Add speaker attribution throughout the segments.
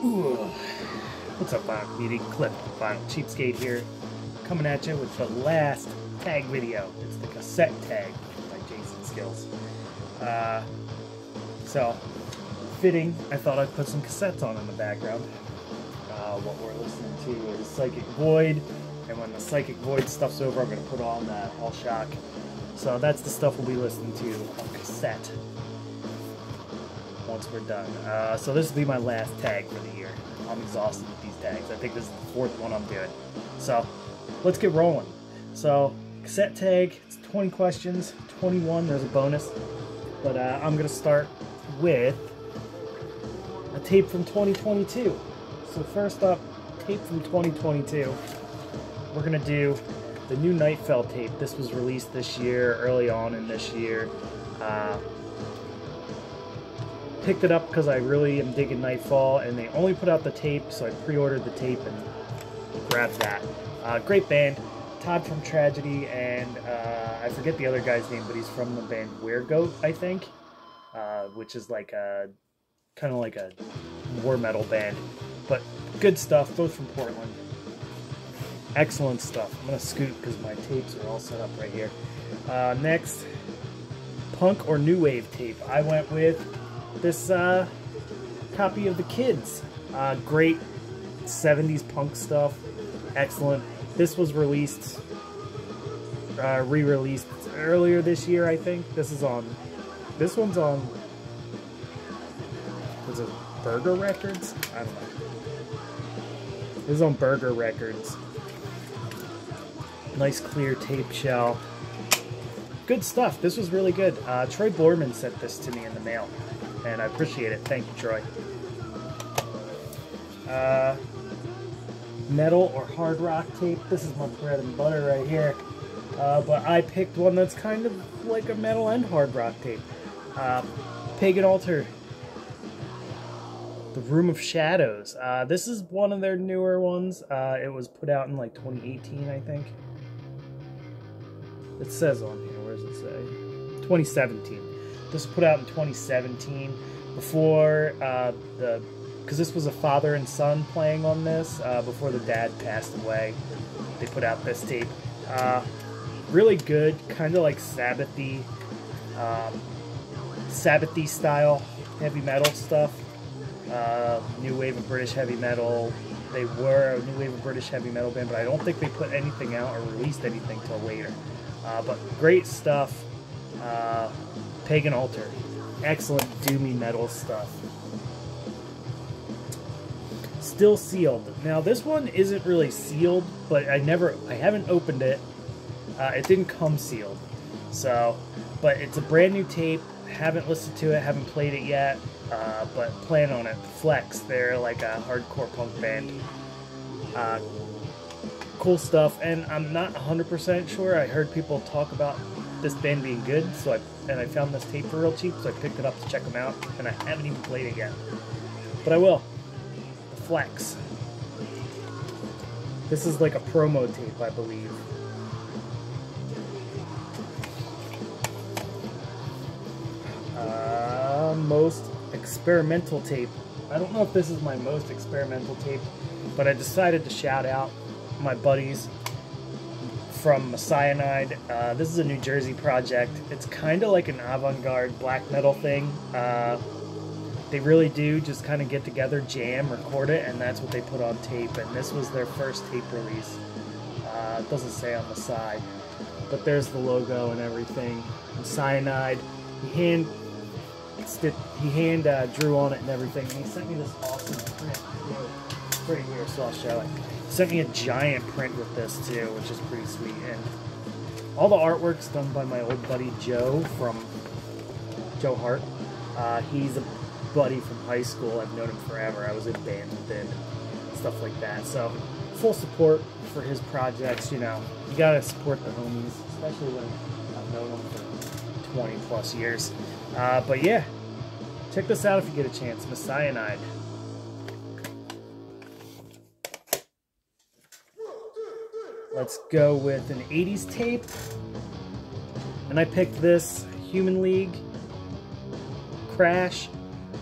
Speaker 1: What's up, Vinyl Community? Cliff Vinyl Cheapskate here, coming at you with the last tag video. It's the cassette tag by Jason Skilz. Uh, so, fitting, I thought I'd put some cassettes on in the background. Uh, what we're listening to is Psychic Void, and when the Psychic Void stuff's over, I'm going to put on uh, All Shock. So that's the stuff we'll be listening to on cassette once we're done. Uh, so this will be my last tag for the year. I'm exhausted with these tags. I think this is the fourth one I'm doing. So let's get rolling. So cassette tag, it's 20 questions, 21, there's a bonus. But uh, I'm gonna start with a tape from 2022. So first up, tape from 2022. We're gonna do the new Nightfell tape. This was released this year, early on in this year. Uh, picked it up because I really am digging Nightfell, and they only put out the tape, so I pre-ordered the tape and grabbed that. Uh, great band, Todd from Tragedy, and uh, I forget the other guy's name, but he's from the band Weregoat, I think, uh, which is like a kind of like a war metal band, but good stuff, both from Portland. Excellent stuff. I'm gonna scoot because my tapes are all set up right here. Uh, next, punk or new wave tape. I went with this uh, copy of The Kids. Uh, great 70s punk stuff. Excellent. This was released, uh, re-released earlier this year, I think. This is on, this one's on, was it Burger Records? I don't know. This is on Burger Records. Nice clear tape shell. Good stuff. This was really good. Uh, Troy Borman sent this to me in the mail and I appreciate it. Thank you, Troy. Uh, metal or hard rock tape. This is my bread and butter right here. Uh, but I picked one that's kind of like a metal and hard rock tape. Uh, Pagan Altar. The Room of Shadows. Uh, this is one of their newer ones. Uh, it was put out in like 2018, I think. It says on here. Where does it say? 2017. This was put out in 2017 before uh, the because this was a father and son playing on this uh, before the dad passed away. They put out this tape. Uh, really good, kind of like Sabbathy, um, Sabbathy style heavy metal stuff. Uh, new wave of British heavy metal. They were a new wave of British heavy metal band, but I don't think they put anything out or released anything till later. Uh, but great stuff. Pagan Altar. Excellent doomy metal stuff. Still sealed. Now this one isn't really sealed, but I never, I haven't opened it. Uh, it didn't come sealed. So, but it's a brand new tape. Haven't listened to it, haven't played it yet, uh, but plan on it. Flex, they're like a hardcore punk band. Uh, cool stuff, and I'm not 100% sure. I heard people talk about this band being good, so I and I found this tape for real cheap, so I picked it up to check them out, and I haven't even played it yet. But I will. The Flex. This is like a promo tape, I believe. Uh, most experimental tape. I don't know if this is my most experimental tape, but I decided to shout out my buddies from Cyanide. Uh, this is a New Jersey project. It's kind of like an avant-garde black metal thing. Uh, they really do just kind of get together, jam, record it, and that's what they put on tape. And this was their first tape release. Uh, it doesn't say on the side, but there's the logo and everything. And Cyanide, he hand he hand uh, drew on it and everything. And he sent me this awesome print. Right weird, so I'll show it sent me a giant print with this too, which is pretty sweet. And all the artwork's done by my old buddy Joe from Joe Hart. Uh, he's a buddy from high school. I've known him forever. I was in band with him, stuff like that. So full support for his projects. You know, you gotta support the homies, especially when I've known them for 20 plus years. Uh, but yeah, check this out if you get a chance. Messianide. Let's go with an 80s tape. And I picked this Human League Crash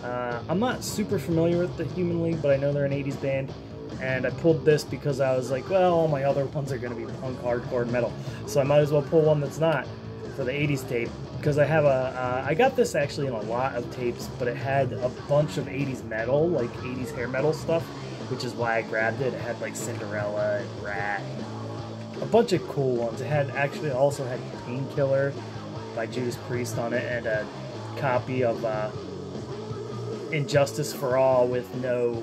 Speaker 1: Uh, I'm not super familiar with the Human League, but I know they're an 80s band. And I pulled this because I was like, well, all my other ones are going to be punk, hardcore, and metal. So I might as well pull one that's not for the 80s tape. Because I have a, uh, I got this actually in a lot of tapes, but it had a bunch of 80s metal, like 80s hair metal stuff, which is why I grabbed it. It had like Cinderella and Ratt, a bunch of cool ones. It had actually also had Painkiller by Judas Priest on it, and a copy of uh, And Justice for All with no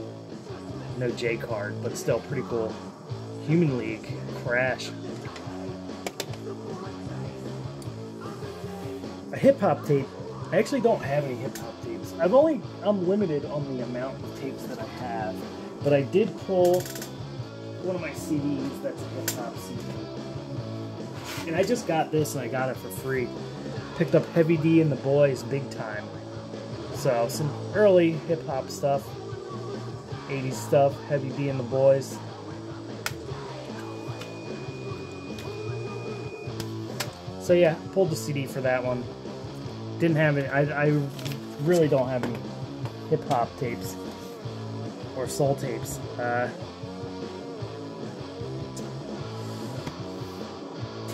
Speaker 1: no J card, but still pretty cool. Human League, Crash. A hip hop tape. I actually don't have any hip hop tapes. I've only I'm limited on the amount of tapes that I have, but I did pull one of my CDs that's a hip hop CD. And I just got this and I got it for free. Picked up Heavy D and the Boyz Big Tyme. So some early hip hop stuff. 80s stuff, Heavy D and the Boyz. So yeah, pulled the CD for that one. Didn't have it. I, I really don't have any hip hop tapes or soul tapes. Uh,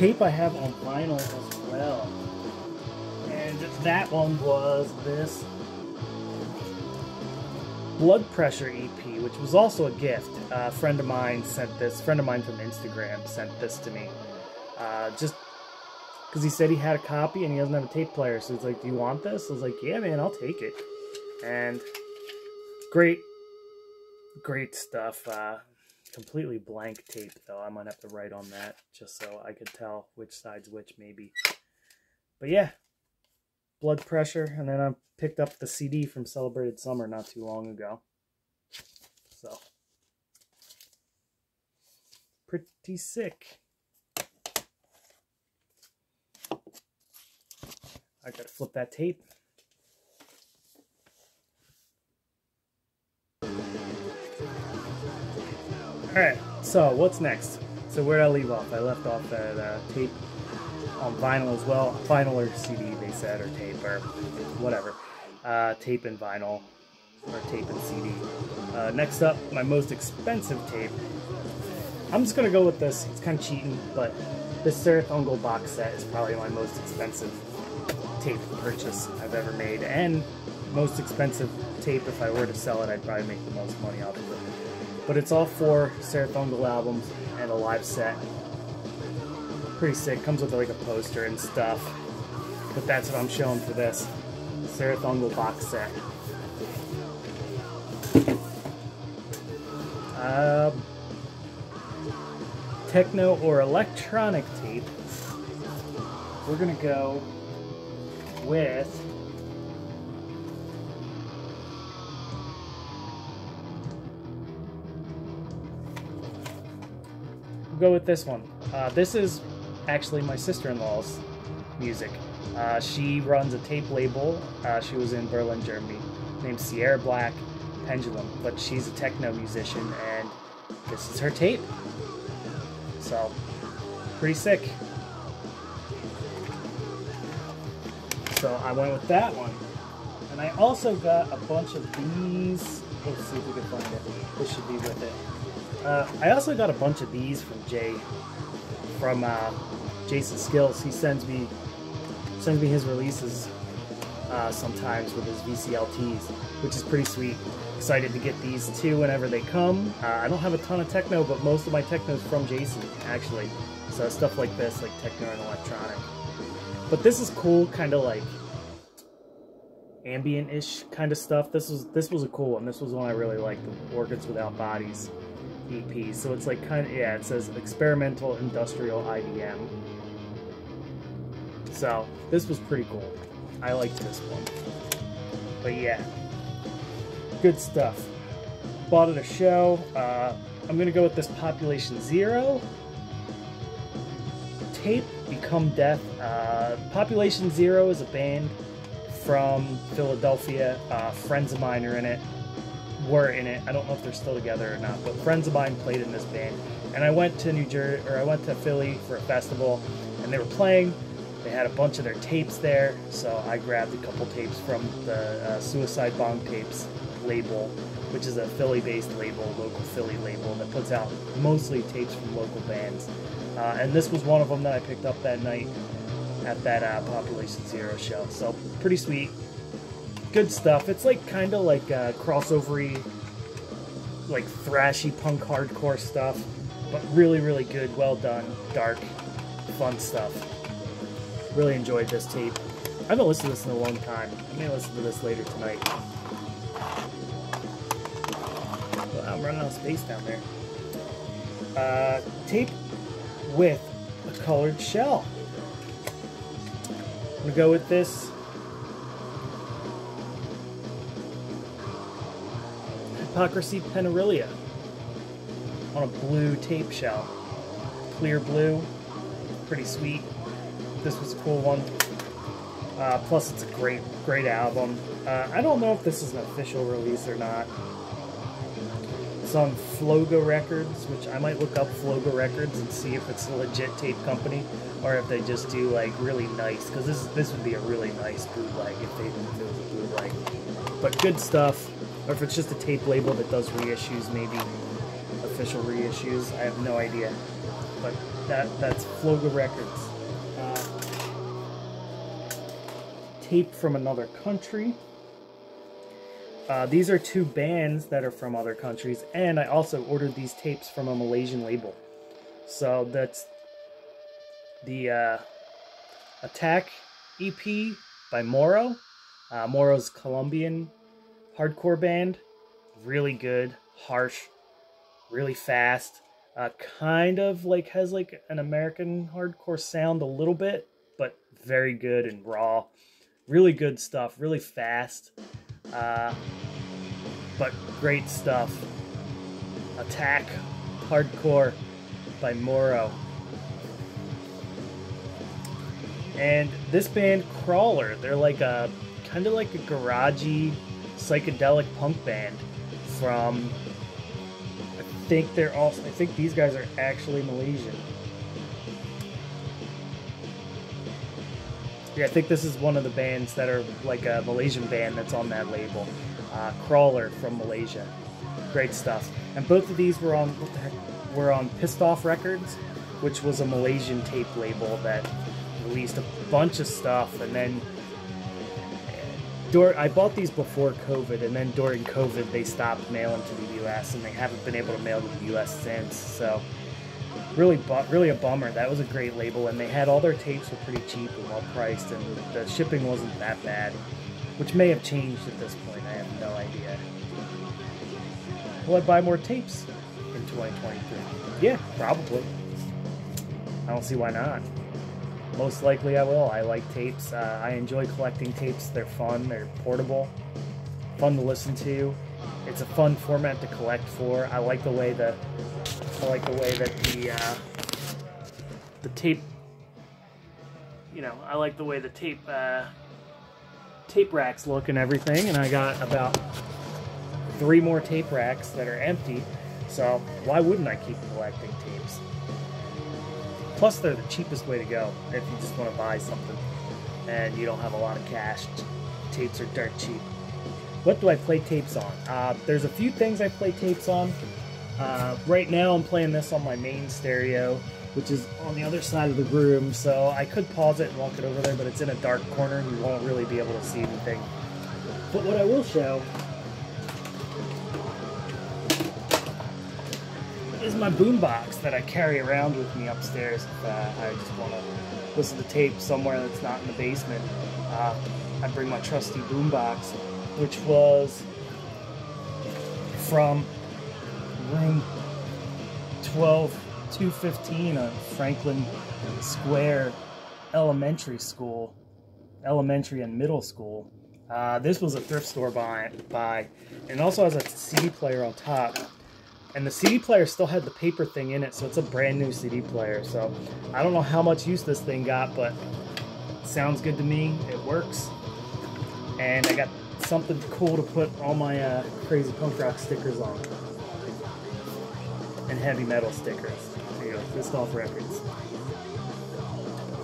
Speaker 1: tape I have on vinyl as well. And that one was this blood pressure EP, which was also a gift. A friend of mine sent this. Friend of mine from Instagram sent this to me. Uh, just because he said he had a copy and he doesn't have a tape player. So he's like, "Do you want this?" I was like, "Yeah, man, I'll take it." And great, great stuff. Uh, completely blank tape though. I might have to write on that just so I could tell which side's which, maybe. But yeah, blood pressure, and then I picked up the CD from Celebrated Summer not too long ago. So, pretty sick. I gotta flip that tape. Alright, so what's next? So where did I leave off? I left off at uh, tape on vinyl as well. Vinyl or CD, they said, or tape, or whatever. Uh, tape and vinyl, or tape and CD. Uh, next up, my most expensive tape. I'm just gonna go with this. It's kind of cheating, but this Cirith Ungol box set is probably my most expensive tape purchase I've ever made, and most expensive tape. If I were to sell it, I'd probably make the most money off of it. But it's all four Cirith albums and a live set pretty sick. Comes with like a poster and stuff. But that's what I'm showing for this Cirith box set. Uh, techno or electronic tape. We're gonna go with go with this one. Uh, this is actually my sister-in-law's music. Uh, she runs a tape label. Uh, she was in Berlin, Germany, named Sierra Black Pendulum, but she's a techno musician, and this is her tape. So, pretty sick. So I went with that one. And I also got a bunch of these. Let's see if we can find it. This should be with it. Uh, I also got a bunch of these from Jay, from uh, Jason Skilz. He sends me sends me his releases uh, sometimes with his VCLTs, which is pretty sweet. Excited to get these too whenever they come. Uh, I don't have a ton of techno, but most of my techno is from Jason, actually. So stuff like this, like techno and electronic. But this is cool, kind of like ambient-ish kind of stuff. This was this was a cool one. This was one I really liked, the Orchids Without Bodies EP. So it's like kind of yeah, it says experimental industrial IDM. So this was pretty cool. I liked this one. But yeah, good stuff. Bought at a show. Uh, I'm gonna go with this Population Zero tape. Become Death. Uh, Population Zero is a band from Philadelphia. Uh, friends of mine are in it. Were in it. I don't know if they're still together or not, but friends of mine played in this band. And I went to New Jersey, or I went to Philly for a festival, and they were playing. They had a bunch of their tapes there, so I grabbed a couple tapes from the uh, Suicide Bong Tapes label, which is a Philly-based label, local Philly label that puts out mostly tapes from local bands. Uh, and this was one of them that I picked up that night at that uh, Population Zero show. So pretty sweet, good stuff. It's like kind of like uh, crossovery, like thrashy punk hardcore stuff, but really really good, well done, dark, fun stuff. Really enjoyed this tape. I haven't listened to this in a long time. I may listen to this later tonight. Well, I'm running out of space down there. Uh, tape with a colored shell. I'm gonna go with this. Hypocrisy Penetralia on a blue tape shell. Clear blue, pretty sweet. This was a cool one. Uh, plus, it's a great, great album. Uh, I don't know if this is an official release or not. It's on Floga Records, which I might look up Floga Records and see if it's a legit tape company or if they just do like really nice. Because this this would be a really nice bootleg if they it was a bootleg. But good stuff. Or if it's just a tape label that does reissues, maybe official reissues. I have no idea. But that that's Floga Records. Uh, tape from another country. Uh, these are two bands that are from other countries, and I also ordered these tapes from a Malaysian label. So that's the uh, Attack EP by Muro. Uh, Muro's Colombian hardcore band. Really good, harsh, really fast. Uh, kind of like has like an American hardcore sound a little bit, but very good and raw. Really good stuff, really fast. Uh, but great stuff. Attack Hardcore by Muro. And this band, Crawler, they're like a kind of like a garagey psychedelic punk band from I think they're also I think these guys are actually Malaysian. Yeah, I think this is one of the bands that are like a Malaysian band that's on that label. Uh, Crawler from Malaysia. Great stuff. And both of these were on what the heck, were on Pissed Off Records, which was a Malaysian tape label that released a bunch of stuff and then I bought these before COVID, and then during COVID, they stopped mailing to the U.S. and they haven't been able to mail to the U.S. since. So, really, really a bummer. That was a great label, and they had all their tapes were pretty cheap and well priced, and the shipping wasn't that bad, which may have changed at this point. I have no idea. Will I buy more tapes in 2023? Yeah, probably. I don't see why not most likely I will. I like tapes. Uh, I enjoy collecting tapes. They're fun. They're portable. Fun to listen to. It's a fun format to collect for. I like the way that I like the way that the uh, the tape. You know, I like the way the tape uh, tape racks look and everything. And I got about three more tape racks that are empty. So why wouldn't I keep collecting tapes? Plus, they're the cheapest way to go if you just want to buy something and you don't have a lot of cash. Tapes are dirt cheap. What do I play tapes on? Uh, there's a few things I play tapes on. Uh, right now, I'm playing this on my main stereo, which is on the other side of the room, so I could pause it and walk it over there, but it's in a dark corner and you won't really be able to see anything. But what I will show is my boombox that I carry around with me upstairs if uh, I just want to listen to tape somewhere that's not in the basement. Uh, I bring my trusty boombox, which was from room 12215 on Franklin Square Elementary School, elementary and middle school. Uh, this was a thrift store buy, buy, and also has a CD player on top. And the CD player still had the paper thing in it, so it's a brand new CD player. So I don't know how much use this thing got, but sounds good to me. It works. And I got something cool to put all my uh, crazy punk rock stickers on. And heavy metal stickers. There you go, Pissed Off Records.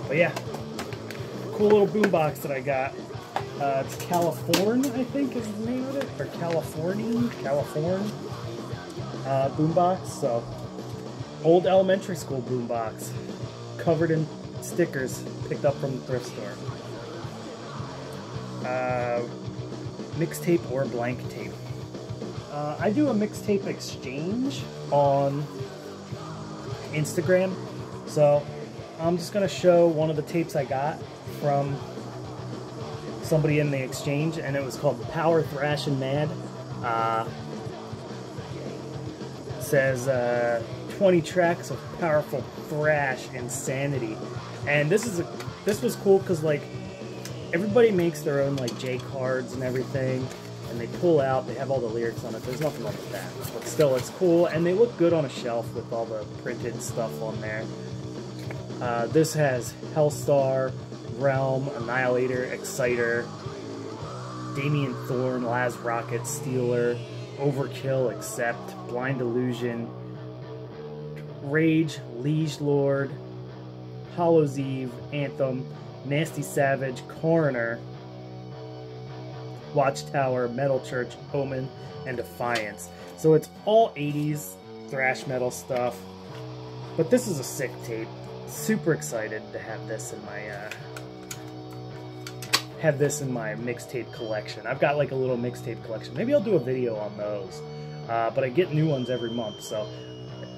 Speaker 1: But yeah, cool little boombox that I got. Uh, it's California, I think is the name of it, or California, California uh, boombox. So, old elementary school boombox, covered in stickers picked up from the thrift store. Uh, mixtape or blank tape. Uh, I do a mixtape exchange on Instagram, so I'm just gonna show one of the tapes I got from somebody in the exchange, and it was called Power Thrash and Mad. Uh, says uh, 20 tracks of powerful thrash insanity, and this is a this was cool because like everybody makes their own like J cards and everything, and they pull out. They have all the lyrics on it. There's nothing wrong with that, but still, it's cool, and they look good on a shelf with all the printed stuff on there. Uh, this has Helstar, Realm, Annihilator, Exciter, Damien Thorn, Laaz Rockit, Stealer, Overkill, Accept, Blind Illusion, Rage, Liege Lord, Hallows Eve, Anthem, Nasty Savage, Coroner, Watchtower, Metal Church, Omen, and Defiance. So it's all 80s thrash metal stuff. But this is a sick tape. Super excited to have this in my uh, have this in my mixtape collection. I've got like a little mixtape collection. Maybe I'll do a video on those. Uh, but I get new ones every month, so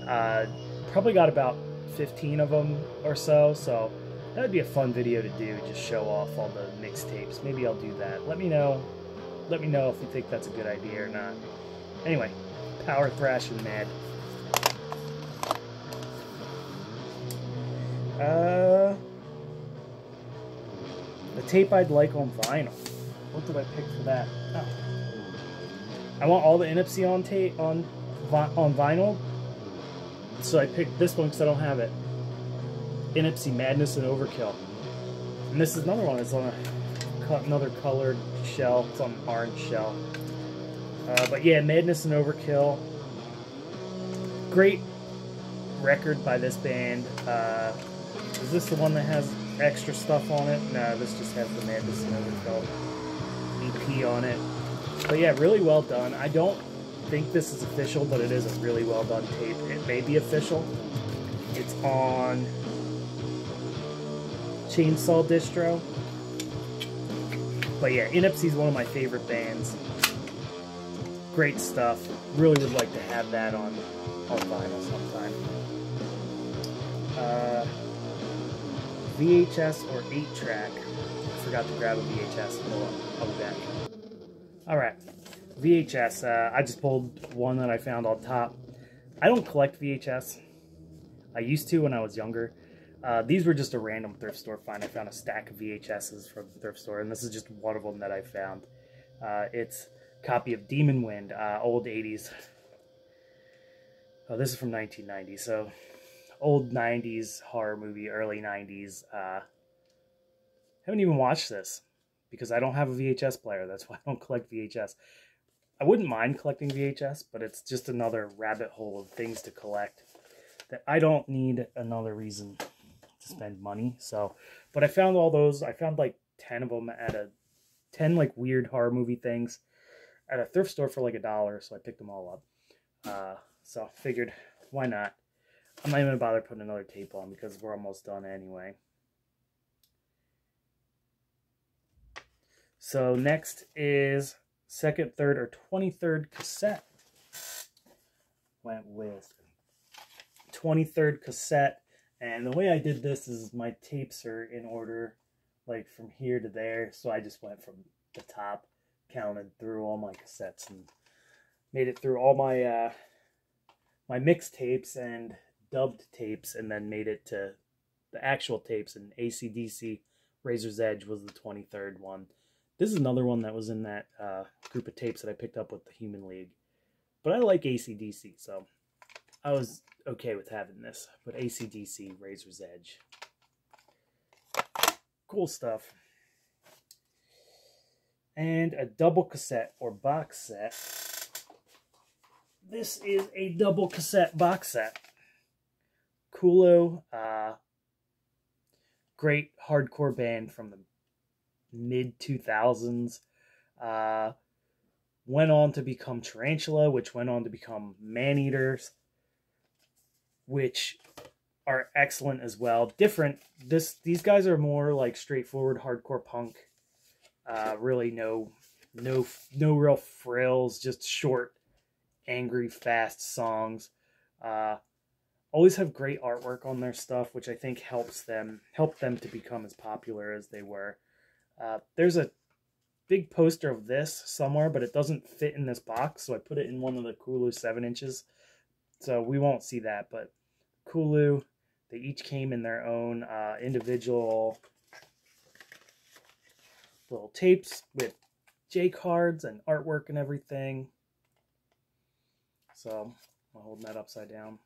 Speaker 1: uh, probably got about 15 of them or so. So that would be a fun video to do, just show off all the mixtapes. Maybe I'll do that. Let me know. Let me know if you think that's a good idea or not. Anyway, Power Thrash and Mad. Uh, the tape I'd like on vinyl. What did I pick for that? Oh. I want all the Inepsy on tape on on vinyl. So I picked this one because I don't have it. Inepsy Madness and Overkill. And this is another one. It's on a, another colored shell. It's on an orange shell. Uh, but yeah, Madness and Overkill. Great record by this band. Uh, is this the one that has extra stuff on it? No, this just has the Madness and Overkill EP on it. But yeah, really well done. I don't think this is official, but it is a really well done tape. It may be official. It's on Chainsaw Distro. But yeah, Inepsy is one of my favorite bands. Great stuff. Really would like to have that on, on vinyl sometime. Uh, VHS or 8-track. I Forgot to grab a VHS. Hold on. I'll be back. Alright. VHS. Uh, I just pulled one that I found on top. I don't collect VHS. I used to when I was younger. Uh, these were just a random thrift store find. I found a stack of VHSs from the thrift store, and this is just one of them that I found. Uh, it's a copy of Demon Wind, uh, old 80s. Oh, this is from 1990, so old 90s horror movie, early 90s. Uh, haven't even watched this because I don't have a VHS player. That's why I don't collect VHS. I wouldn't mind collecting VHS, but it's just another rabbit hole of things to collect that I don't need another reason to spend money. So, but I found all those. I found like 10 of them at a 10 like weird horror movie things at a thrift store for like a dollar. So I picked them all up. Uh, so I figured why not? I'm not even gonna bother putting another tape on because we're almost done anyway. So next is second, third, or 23rd cassette. Went with 23rd cassette and the way I did this is my tapes are in order, like from here to there. So I just went from the top, counted through all my cassettes, and made it through all my uh, my mixed tapes and dubbed tapes, and then made it to the actual tapes. And ACDC Razor's Edge was the 23rd one. This is another one that was in that uh, group of tapes that I picked up with the Human League. But I like ACDC, so I was okay with having this. But ACDC, Razor's Edge. Cool stuff. And a double cassette or box set. This is a double cassette box set. Cülo, uh, great hardcore band from the mid 2000s. Uh, went on to become Tarantula, which went on to become Maneaters, which are excellent as well. Different. This these guys are more like straightforward hardcore punk. Uh, really no no no real frills, just short, angry, fast songs. Uh, always have great artwork on their stuff, which I think helps them help them to become as popular as they were. Uh, there's a big poster of this somewhere, but it doesn't fit in this box, so I put it in one of the Cülo seven inches. So we won't see that, but Cülo, they each came in their own uh, individual little tapes with J cards and artwork and everything. So I'm holding that upside down.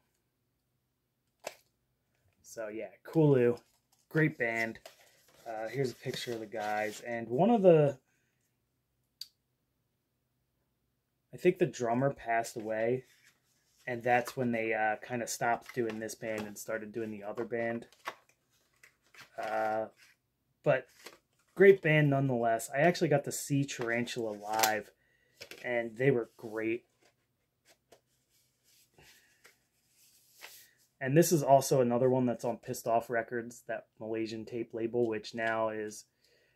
Speaker 1: So yeah, Cülo, great band. Uh, here's a picture of the guys, and one of the, I think the drummer passed away, and that's when they uh, kind of stopped doing this band and started doing the other band. Uh, but great band nonetheless. I actually got to see Tarantula live, and they were great. And this is also another one that's on Pissed Off Records, that Malaysian tape label, which now is,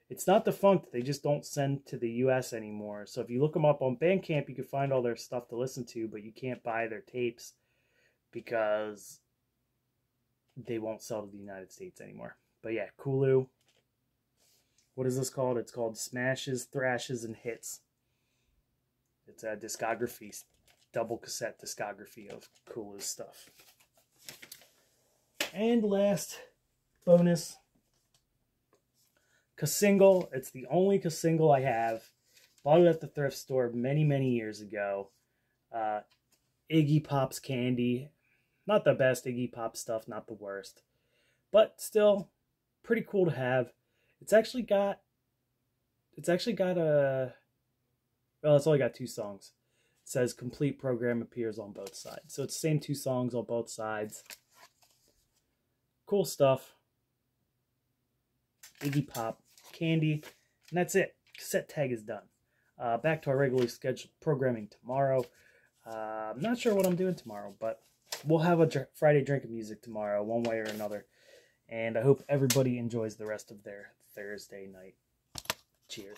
Speaker 1: it's not defunct. They just don't send to the U.S. anymore. So if you look them up on Bandcamp, you can find all their stuff to listen to, but you can't buy their tapes because they won't sell to the United States anymore. But yeah, Cülo, what is this called? It's called Smashes, Thrashes, and Hits. It's a discography, double cassette discography of Cülo's stuff. And last bonus, cassingle. It's the only cassingle I have. Bought it at the thrift store many, many years ago. Uh, Iggy Pop's candy. Not the best Iggy Pop stuff, not the worst. But still, pretty cool to have. It's actually got it's actually got a well, it's only got two songs. It says complete program appears on both sides. So it's the same two songs on both sides. Cool stuff. Iggy Pop, Candy, and that's it. Cassette tag is done. Uh, back to our regularly scheduled programming tomorrow. Uh, I'm not sure what I'm doing tomorrow, but we'll have a dr Friday drink of music tomorrow, one way or another. And I hope everybody enjoys the rest of their Thursday night. Cheers.